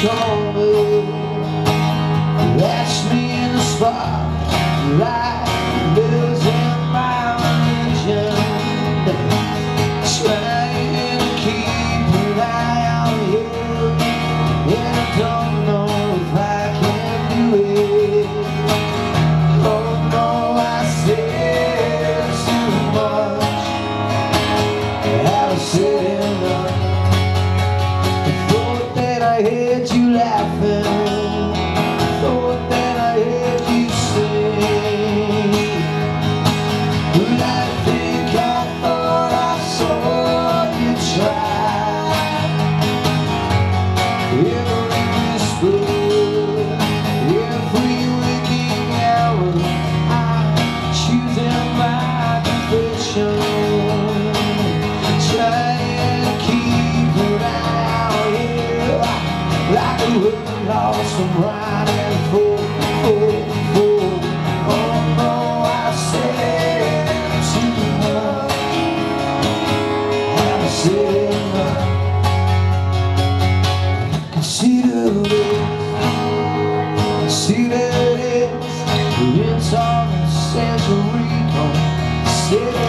call me me in the spot I heard you laughing. lost from riding full, full, full. Oh no, I said too much. I said much. Consider this, consider this. It's all sensory. Consider.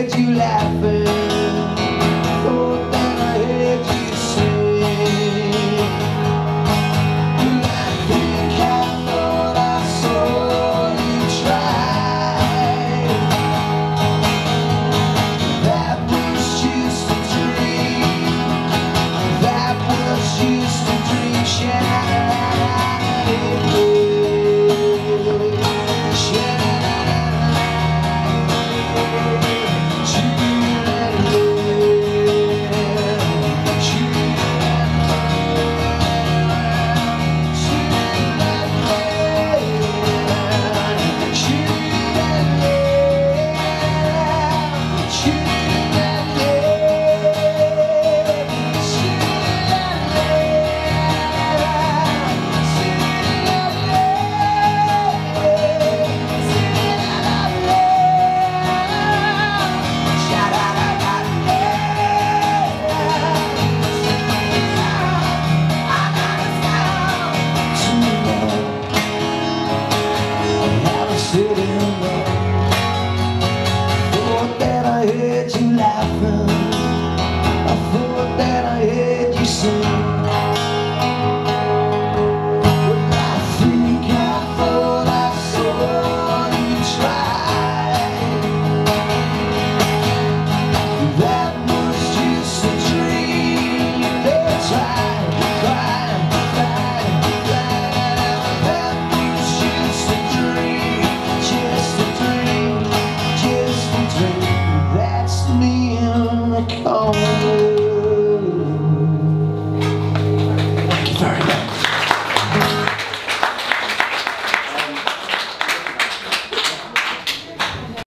heard you laughing.